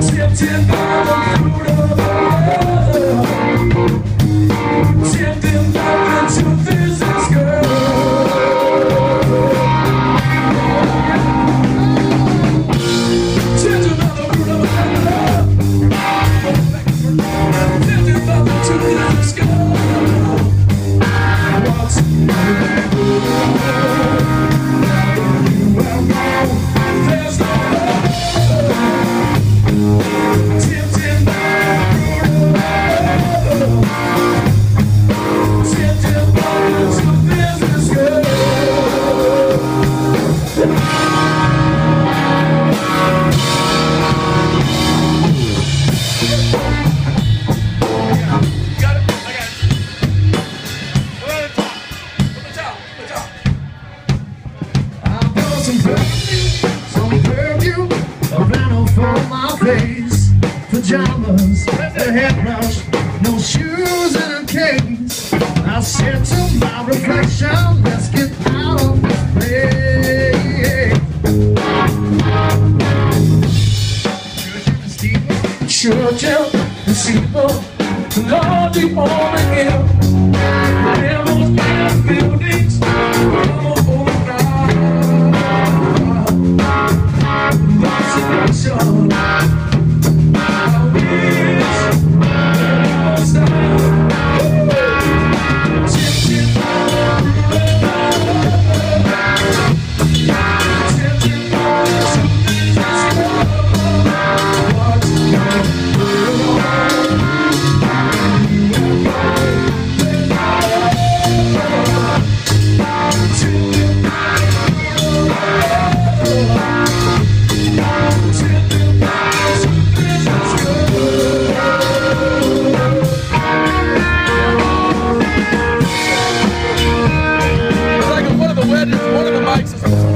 Skip 10 some perfume, some perfume around over my face. Pajamas, a hairbrush, no shoes in a case. I said to my reflection, let's get out of this place. Churchill and Steeple, Churchill and Steeple, Lord, the only hill. Texas.